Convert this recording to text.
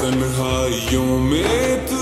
तन्हाइयों में तू